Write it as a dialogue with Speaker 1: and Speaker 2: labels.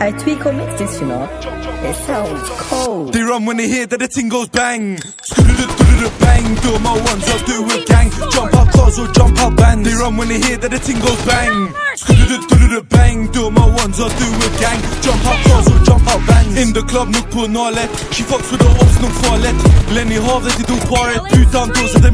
Speaker 1: I tweak or mix this, you know. It sounds cold.
Speaker 2: They run when they hear that the ting goes bang. Bang, do my ones, I'll do a gang. Jump out cars or jump out bands. They run when they hear that the ting goes bang. Bang, do my ones, I'll do a gang. Jump out cars or jump out bands. In the club, no nuk no let. She fucks with the ops, nuk let. Lenny Havet they do paret. Utan the